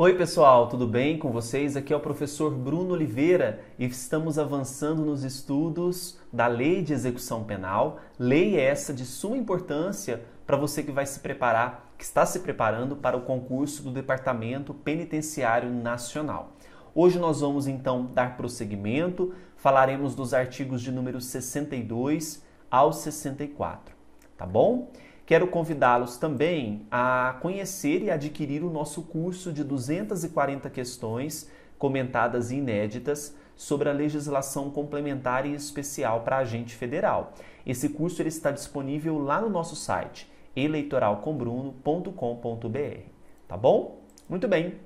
Oi, pessoal, tudo bem com vocês? Aqui é o professor Bruno Oliveira e estamos avançando nos estudos da Lei de Execução Penal, lei essa de suma importância para você que vai se preparar, que está se preparando para o concurso do Departamento Penitenciário Nacional. Hoje nós vamos então dar prosseguimento, falaremos dos artigos de número 62 ao 64, tá bom? Quero convidá-los também a conhecer e adquirir o nosso curso de 240 questões comentadas e inéditas sobre a legislação complementar e especial para agente federal. Esse curso ele está disponível lá no nosso site eleitoralcombruno.com.br, tá bom? Muito bem.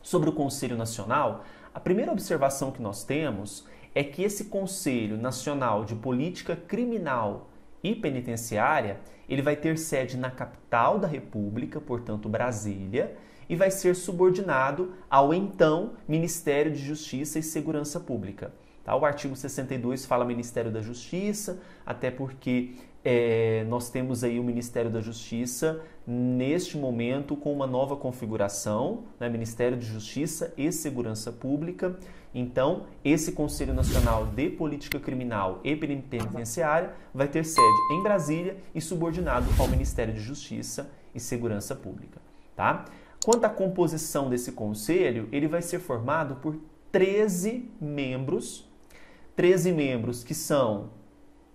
Sobre o Conselho Nacional, a primeira observação que nós temos é que esse Conselho Nacional de Política Criminal e penitenciária, ele vai ter sede na capital da República, portanto Brasília, e vai ser subordinado ao então Ministério de Justiça e Segurança Pública. Tá? O artigo 62 fala Ministério da Justiça, até porque é, nós temos aí o Ministério da Justiça neste momento com uma nova configuração, né? Ministério de Justiça e Segurança Pública. Então, esse Conselho Nacional de Política Criminal e Penitenciária vai ter sede em Brasília e subordinado ao Ministério de Justiça e Segurança Pública. Tá? Quanto à composição desse conselho, ele vai ser formado por 13 membros, 13 membros que são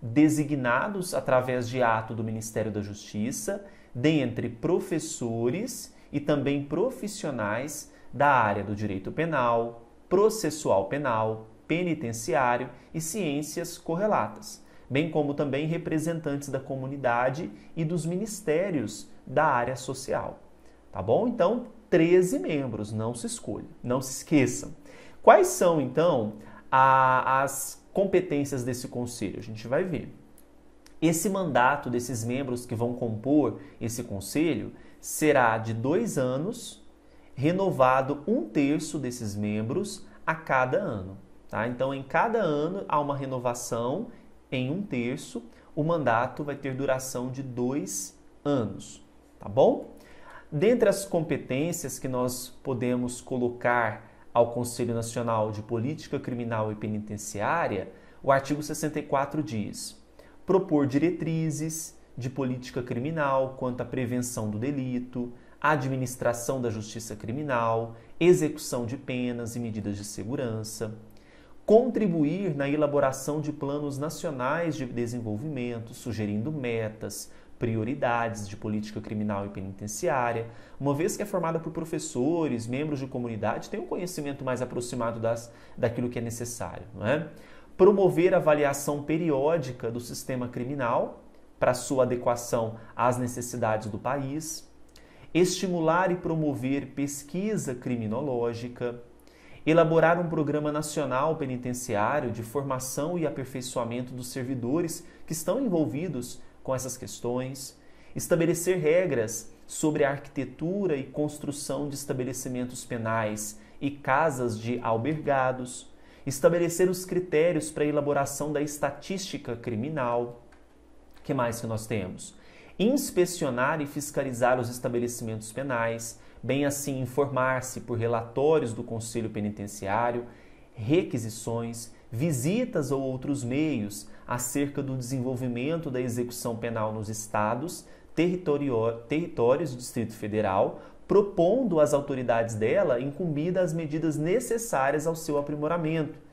designados através de ato do Ministério da Justiça, dentre professores e também profissionais da área do direito penal, processual penal, penitenciário e ciências correlatas, bem como também representantes da comunidade e dos ministérios da área social. Tá bom? Então, 13 membros, não se escolha, não se esqueçam. Quais são então a, as competências desse conselho? A gente vai ver. Esse mandato desses membros que vão compor esse conselho será de dois anos, renovado um terço desses membros a cada ano. Tá? Então, em cada ano há uma renovação em um terço. O mandato vai ter duração de dois anos. Tá bom? Dentre as competências que nós podemos colocar ao Conselho Nacional de Política Criminal e Penitenciária, o artigo 64 diz: propor diretrizes de política criminal quanto à prevenção do delito, administração da justiça criminal, execução de penas e medidas de segurança, contribuir na elaboração de planos nacionais de desenvolvimento, sugerindo metas, prioridades de política criminal e penitenciária, uma vez que é formada por professores, membros de comunidade, tem um conhecimento mais aproximado das, daquilo que é necessário. É? Promover avaliação periódica do sistema criminal para sua adequação às necessidades do país, estimular e promover pesquisa criminológica, elaborar um programa nacional penitenciário de formação e aperfeiçoamento dos servidores que estão envolvidos com essas questões, estabelecer regras sobre a arquitetura e construção de estabelecimentos penais e casas de albergados, estabelecer os critérios para a elaboração da estatística criminal. que mais que nós temos? inspecionar e fiscalizar os estabelecimentos penais, bem assim informar-se por relatórios do Conselho Penitenciário, requisições, visitas ou outros meios acerca do desenvolvimento da execução penal nos estados, territórios do Distrito Federal, propondo às autoridades dela incumbida as medidas necessárias ao seu aprimoramento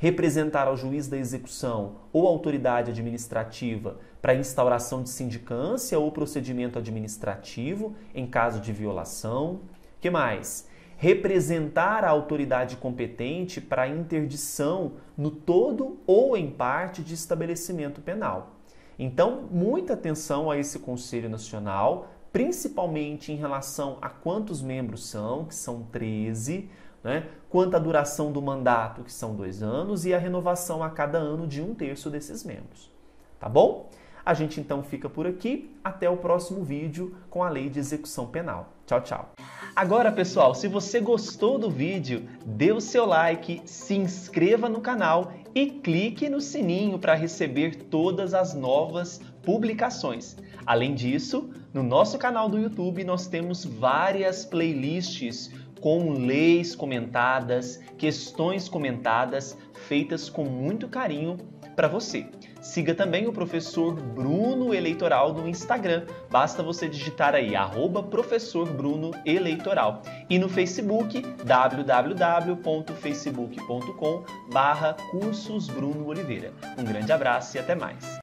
representar ao juiz da execução ou autoridade administrativa para instauração de sindicância ou procedimento administrativo em caso de violação. Que mais? Representar a autoridade competente para interdição no todo ou em parte de estabelecimento penal. Então, muita atenção a esse Conselho Nacional, principalmente em relação a quantos membros são, que são 13, né? quanto à duração do mandato, que são dois anos, e a renovação a cada ano de um terço desses membros. Tá bom? A gente então fica por aqui. Até o próximo vídeo com a lei de execução penal. Tchau, tchau. Agora, pessoal, se você gostou do vídeo, dê o seu like, se inscreva no canal e clique no sininho para receber todas as novas publicações. Além disso, no nosso canal do YouTube nós temos várias playlists com leis comentadas, questões comentadas, feitas com muito carinho para você. Siga também o professor Bruno Eleitoral no Instagram. Basta você digitar aí arroba professor Bruno Eleitoral. E no Facebook, www.facebook.com barra cursos Bruno Oliveira. Um grande abraço e até mais.